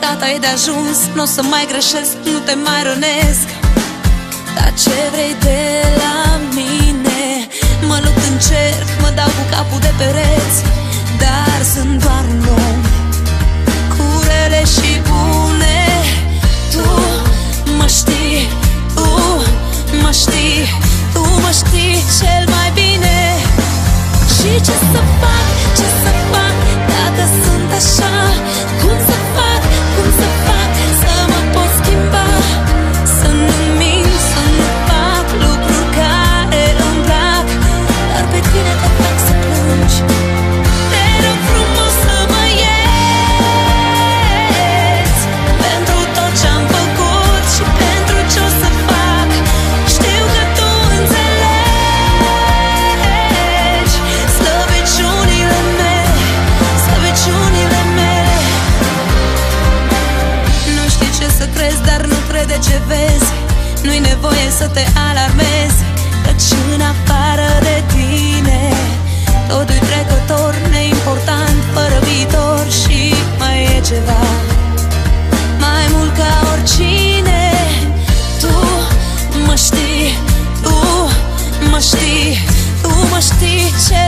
gata, e de ajuns. Nu o să mai greșesc, nu te mai rănesc. Dar ce vrei de la mine? Mă lupt, încerc, mă dau cu capul de pereți. Dar sunt doar un om Cu rele și bune. Tu mă știi, tu mă știi Tu mă știi cel mai bine. Și ce să fac, ce vezi Nu-i nevoie să te alarmezi Căci în afară de tine Totul-i trecător, neimportant, fără viitor Și mai e ceva. Mai mult ca oricine Tu mă știi, tu mă știi Tu mă știi cel